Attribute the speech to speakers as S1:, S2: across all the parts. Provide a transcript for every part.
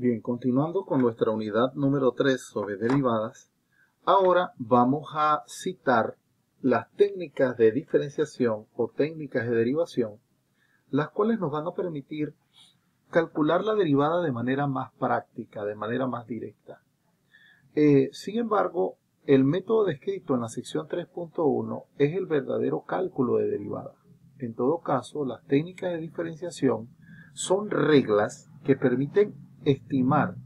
S1: Bien, continuando con nuestra unidad número 3 sobre derivadas, ahora vamos a citar las técnicas de diferenciación o técnicas de derivación, las cuales nos van a permitir calcular la derivada de manera más práctica, de manera más directa. Eh, sin embargo, el método descrito en la sección 3.1 es el verdadero cálculo de derivada. En todo caso, las técnicas de diferenciación son reglas que permiten estimar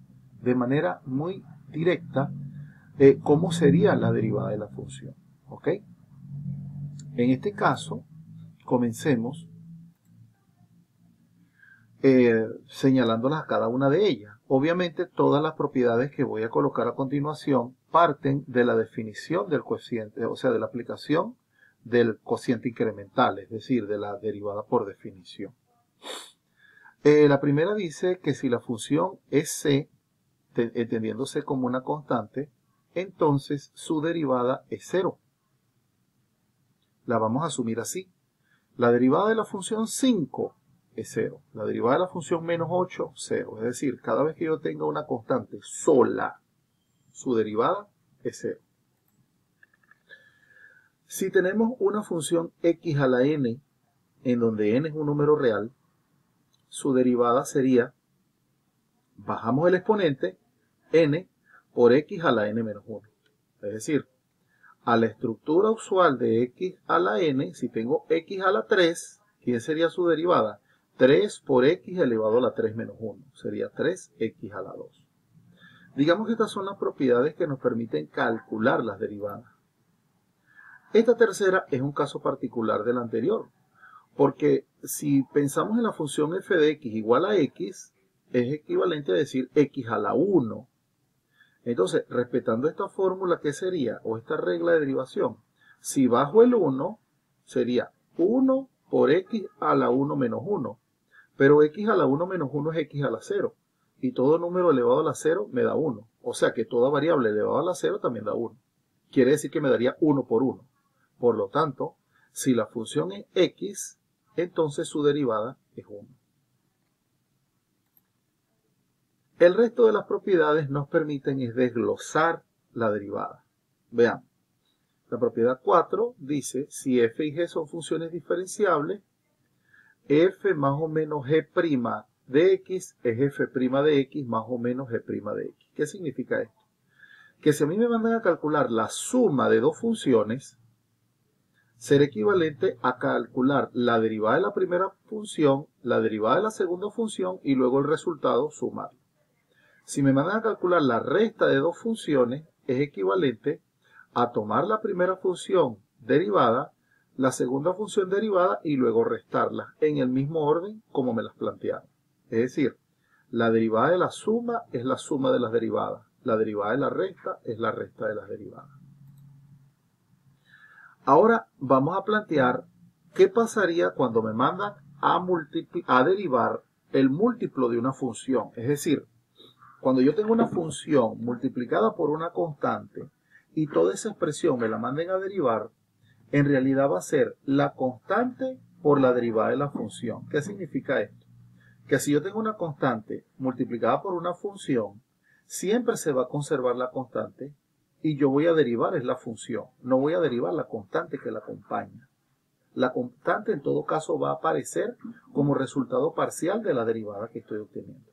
S1: de manera muy directa eh, cómo sería la derivada de la función. ¿Ok? En este caso, comencemos eh, señalándolas a cada una de ellas. Obviamente todas las propiedades que voy a colocar a continuación parten de la definición del cociente, o sea, de la aplicación del cociente incremental, es decir, de la derivada por definición. Eh, la primera dice que si la función es c, entendiéndose como una constante, entonces su derivada es cero. La vamos a asumir así. La derivada de la función 5 es 0. La derivada de la función menos 8, 0. Es decir, cada vez que yo tenga una constante sola, su derivada es 0. Si tenemos una función x a la n, en donde n es un número real, su derivada sería, bajamos el exponente, n por x a la n menos 1. Es decir, a la estructura usual de x a la n, si tengo x a la 3, ¿quién sería su derivada? 3 por x elevado a la 3 menos 1. Sería 3x a la 2. Digamos que estas son las propiedades que nos permiten calcular las derivadas. Esta tercera es un caso particular del anterior, porque si pensamos en la función f de x igual a x, es equivalente a decir x a la 1. Entonces, respetando esta fórmula, ¿qué sería? O esta regla de derivación. Si bajo el 1, sería 1 por x a la 1 menos 1. Pero x a la 1 menos 1 es x a la 0. Y todo número elevado a la 0 me da 1. O sea que toda variable elevada a la 0 también da 1. Quiere decir que me daría 1 por 1. Por lo tanto, si la función es x, entonces su derivada es 1. El resto de las propiedades nos permiten es desglosar la derivada. Veamos. La propiedad 4 dice, si f y g son funciones diferenciables, f más o menos g' de x es f' de x más o menos g' de x. ¿Qué significa esto? Que si a mí me mandan a calcular la suma de dos funciones, será equivalente a calcular la derivada de la primera función, la derivada de la segunda función y luego el resultado sumarlo. Si me mandan a calcular la resta de dos funciones, es equivalente a tomar la primera función derivada la segunda función derivada y luego restarlas en el mismo orden como me las plantearon. Es decir, la derivada de la suma es la suma de las derivadas. La derivada de la resta es la resta de las derivadas. Ahora vamos a plantear qué pasaría cuando me mandan a, a derivar el múltiplo de una función. Es decir, cuando yo tengo una función multiplicada por una constante y toda esa expresión me la manden a derivar, en realidad va a ser la constante por la derivada de la función. ¿Qué significa esto? Que si yo tengo una constante multiplicada por una función, siempre se va a conservar la constante y yo voy a derivar es la función, no voy a derivar la constante que la acompaña. La constante en todo caso va a aparecer como resultado parcial de la derivada que estoy obteniendo.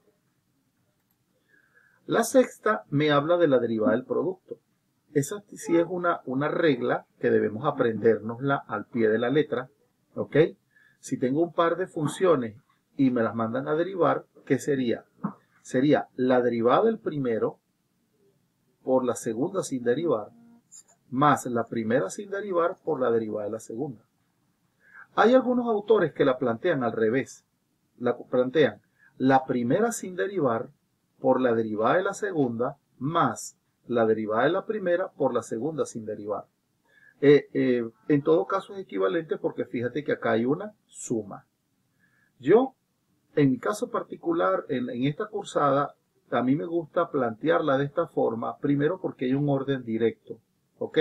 S1: La sexta me habla de la derivada del producto. Esa sí es una, una regla que debemos aprendernosla al pie de la letra. ¿Ok? Si tengo un par de funciones y me las mandan a derivar, ¿qué sería? Sería la derivada del primero por la segunda sin derivar, más la primera sin derivar por la derivada de la segunda. Hay algunos autores que la plantean al revés. La plantean la primera sin derivar por la derivada de la segunda más la derivada de la primera por la segunda sin derivar. Eh, eh, en todo caso es equivalente porque fíjate que acá hay una suma. Yo, en mi caso particular, en, en esta cursada, a mí me gusta plantearla de esta forma, primero porque hay un orden directo, ¿ok?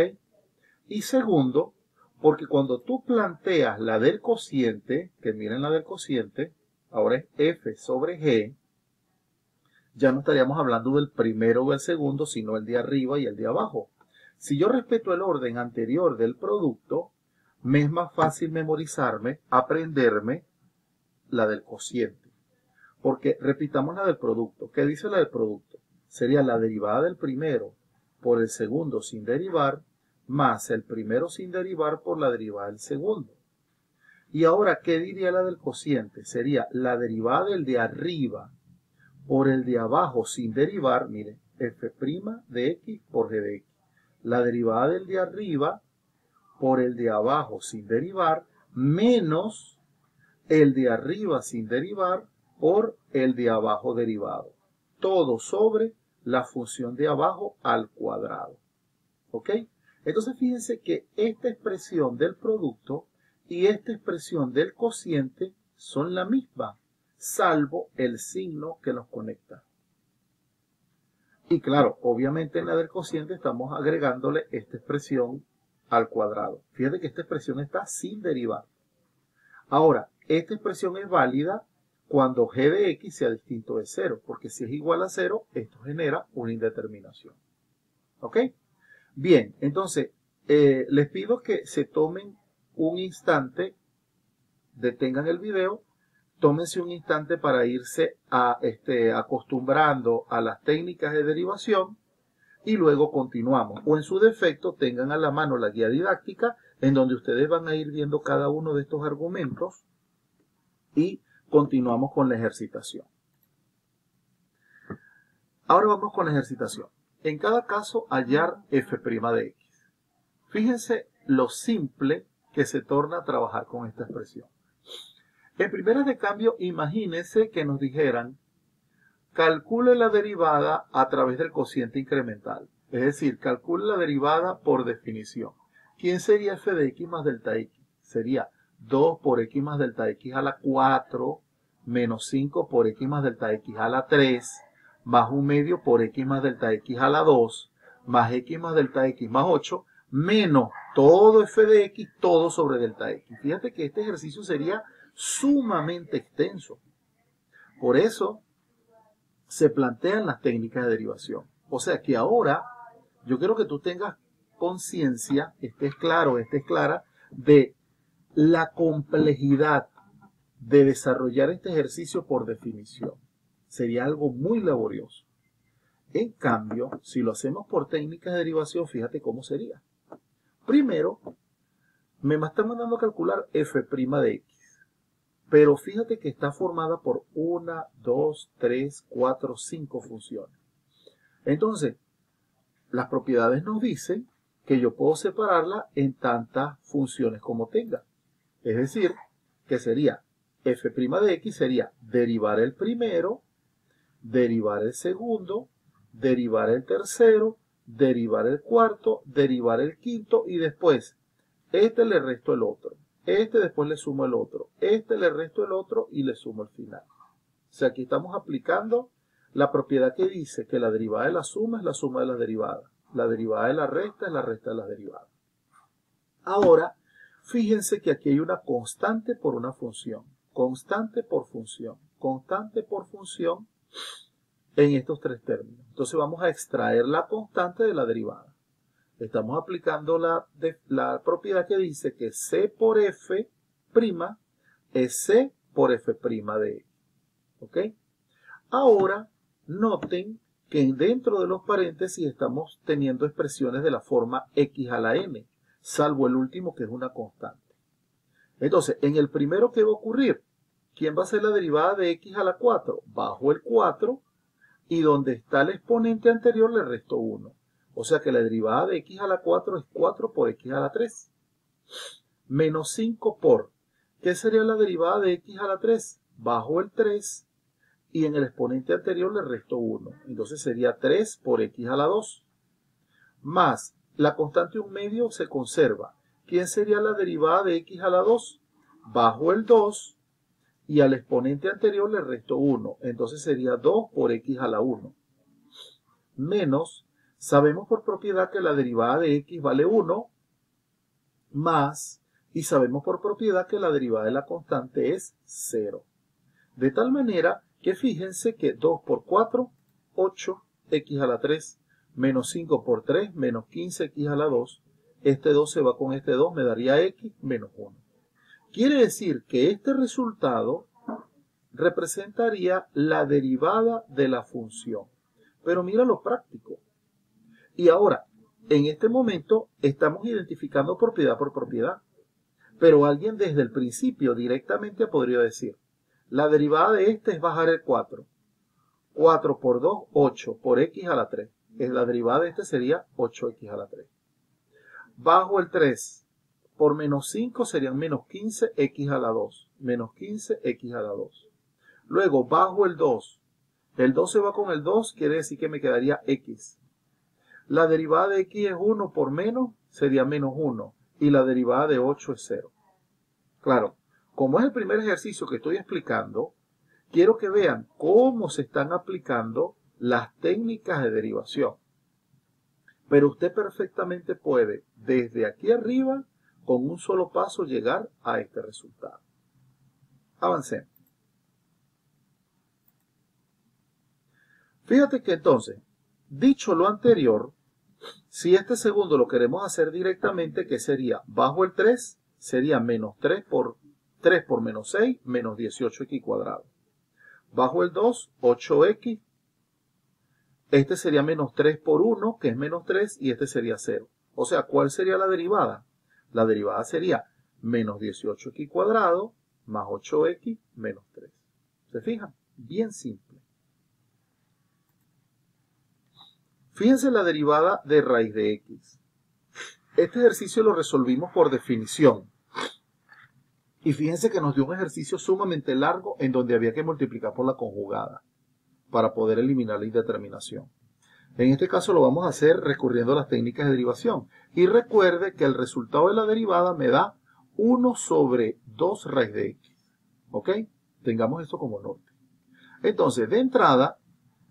S1: Y segundo, porque cuando tú planteas la del cociente, que miren la del cociente, ahora es f sobre g, ya no estaríamos hablando del primero o el segundo, sino el de arriba y el de abajo. Si yo respeto el orden anterior del producto, me es más fácil memorizarme, aprenderme la del cociente. Porque repitamos la del producto. ¿Qué dice la del producto? Sería la derivada del primero por el segundo sin derivar, más el primero sin derivar por la derivada del segundo. Y ahora, ¿qué diría la del cociente? Sería la derivada del de arriba por el de abajo sin derivar, mire, f' de x por g de x. La derivada del de arriba por el de abajo sin derivar, menos el de arriba sin derivar por el de abajo derivado. Todo sobre la función de abajo al cuadrado. ¿Ok? Entonces fíjense que esta expresión del producto y esta expresión del cociente son la misma, salvo el signo que los conecta. Y claro, obviamente en la del cociente estamos agregándole esta expresión al cuadrado. Fíjate que esta expresión está sin derivar. Ahora, esta expresión es válida cuando g de x sea distinto de 0, porque si es igual a 0, esto genera una indeterminación. ¿Ok? Bien, entonces, eh, les pido que se tomen un instante, detengan el video, tómense un instante para irse a, este, acostumbrando a las técnicas de derivación y luego continuamos. O en su defecto, tengan a la mano la guía didáctica en donde ustedes van a ir viendo cada uno de estos argumentos y continuamos con la ejercitación. Ahora vamos con la ejercitación. En cada caso, hallar f' de x. Fíjense lo simple que se torna a trabajar con esta expresión. En primeras de cambio, imagínense que nos dijeran calcule la derivada a través del cociente incremental. Es decir, calcule la derivada por definición. ¿Quién sería f de x más delta x? Sería 2 por x más delta x a la 4 menos 5 por x más delta x a la 3 más un medio por x más delta x a la 2 más x más delta x más 8 menos todo f de x, todo sobre delta x. Fíjate que este ejercicio sería sumamente extenso. Por eso se plantean las técnicas de derivación. O sea que ahora yo quiero que tú tengas conciencia, estés claro, estés clara, de la complejidad de desarrollar este ejercicio por definición. Sería algo muy laborioso. En cambio, si lo hacemos por técnicas de derivación, fíjate cómo sería. Primero, me están mandando a calcular f' de x. Pero fíjate que está formada por una, dos, tres, cuatro, cinco funciones. Entonces, las propiedades nos dicen que yo puedo separarla en tantas funciones como tenga. Es decir, que sería f' de x sería derivar el primero, derivar el segundo, derivar el tercero, derivar el cuarto, derivar el quinto y después este le resto el otro. Este después le sumo el otro. Este le resto el otro y le sumo el final. O sea, aquí estamos aplicando la propiedad que dice que la derivada de la suma es la suma de las derivadas. La derivada de la resta es la resta de las derivadas. Ahora, fíjense que aquí hay una constante por una función. Constante por función. Constante por función en estos tres términos. Entonces vamos a extraer la constante de la derivada estamos aplicando la, la propiedad que dice que C por F' es C por F' de X. ¿Ok? Ahora, noten que dentro de los paréntesis estamos teniendo expresiones de la forma X a la N, salvo el último que es una constante. Entonces, en el primero, ¿qué va a ocurrir? ¿Quién va a ser la derivada de X a la 4? Bajo el 4 y donde está el exponente anterior le resto 1. O sea que la derivada de x a la 4 es 4 por x a la 3. Menos 5 por. ¿Qué sería la derivada de x a la 3? Bajo el 3 y en el exponente anterior le resto 1. Entonces sería 3 por x a la 2. Más la constante un medio se conserva. ¿Quién sería la derivada de x a la 2? Bajo el 2 y al exponente anterior le resto 1. Entonces sería 2 por x a la 1. Menos Sabemos por propiedad que la derivada de x vale 1 más, y sabemos por propiedad que la derivada de la constante es 0. De tal manera que fíjense que 2 por 4 8x a la 3 menos 5 por 3 menos 15x a la 2. Este 2 se va con este 2, me daría x menos 1. Quiere decir que este resultado representaría la derivada de la función. Pero mira lo práctico. Y ahora, en este momento estamos identificando propiedad por propiedad. Pero alguien desde el principio directamente podría decir, la derivada de este es bajar el 4. 4 por 2, 8 por x a la 3. La derivada de este sería 8x a la 3. Bajo el 3 por menos 5 serían menos 15x a la 2. Menos 15x a la 2. Luego bajo el 2. El 2 se va con el 2, quiere decir que me quedaría x. La derivada de x es 1 por menos, sería menos 1. Y la derivada de 8 es 0. Claro, como es el primer ejercicio que estoy explicando, quiero que vean cómo se están aplicando las técnicas de derivación. Pero usted perfectamente puede, desde aquí arriba, con un solo paso, llegar a este resultado. Avancemos. Fíjate que entonces, dicho lo anterior, si este segundo lo queremos hacer directamente, que sería bajo el 3, sería menos 3 por 3 por menos 6, menos 18x cuadrado. Bajo el 2, 8x. Este sería menos 3 por 1, que es menos 3, y este sería 0. O sea, ¿cuál sería la derivada? La derivada sería menos 18x cuadrado más 8x menos 3. ¿Se fijan? Bien simple. Fíjense la derivada de raíz de x. Este ejercicio lo resolvimos por definición. Y fíjense que nos dio un ejercicio sumamente largo en donde había que multiplicar por la conjugada para poder eliminar la indeterminación. En este caso lo vamos a hacer recurriendo a las técnicas de derivación. Y recuerde que el resultado de la derivada me da 1 sobre 2 raíz de x. ¿Ok? Tengamos esto como norte. Entonces, de entrada,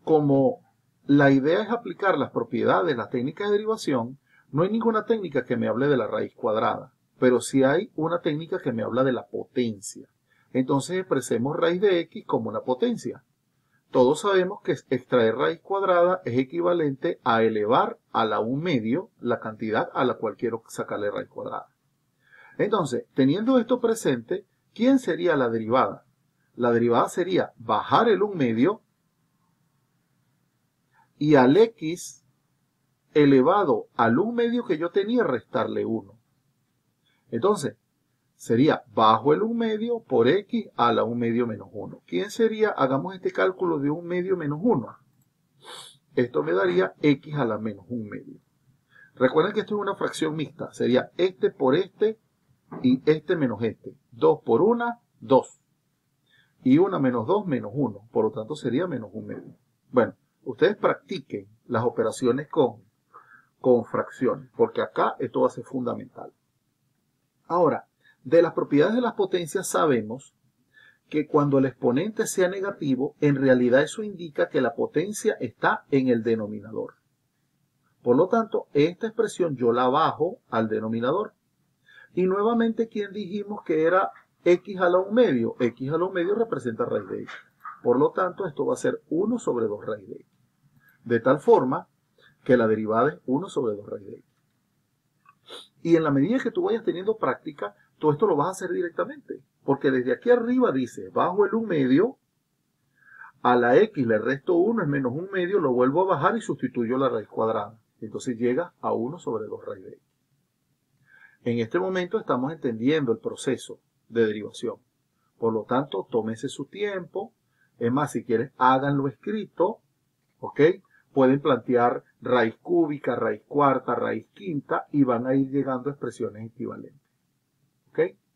S1: como la idea es aplicar las propiedades de las técnicas de derivación. No hay ninguna técnica que me hable de la raíz cuadrada, pero sí hay una técnica que me habla de la potencia. Entonces expresemos raíz de x como una potencia. Todos sabemos que extraer raíz cuadrada es equivalente a elevar a la 1 medio la cantidad a la cual quiero sacarle raíz cuadrada. Entonces, teniendo esto presente, ¿quién sería la derivada? La derivada sería bajar el 1 medio y al x elevado al 1 medio que yo tenía restarle 1. Entonces, sería bajo el 1 medio por x a la 1 medio menos 1. ¿Quién sería? Hagamos este cálculo de 1 medio menos 1. Esto me daría x a la menos 1 medio. Recuerden que esto es una fracción mixta. Sería este por este y este menos este. 2 por 1, 2. Y 1 menos 2 menos 1. Por lo tanto sería menos 1 medio. Bueno, ustedes practiquen las operaciones con, con fracciones, porque acá esto va a ser fundamental. Ahora, de las propiedades de las potencias sabemos que cuando el exponente sea negativo, en realidad eso indica que la potencia está en el denominador. Por lo tanto, esta expresión yo la bajo al denominador. Y nuevamente, ¿quién dijimos que era x a la 1 medio? x a la 1 medio representa raíz de x. Por lo tanto, esto va a ser 1 sobre 2 raíz de x de tal forma que la derivada es 1 sobre 2 raíz de x. Y en la medida que tú vayas teniendo práctica, todo esto lo vas a hacer directamente. Porque desde aquí arriba dice, bajo el 1 medio, a la x le resto 1 es menos 1 medio, lo vuelvo a bajar y sustituyo la raíz cuadrada. Entonces llega a 1 sobre 2 raíz de x. En este momento estamos entendiendo el proceso de derivación. Por lo tanto, tómese su tiempo. Es más, si quieres, háganlo escrito. ¿Ok? pueden plantear raíz cúbica, raíz cuarta, raíz quinta y van a ir llegando expresiones equivalentes. ¿Ok?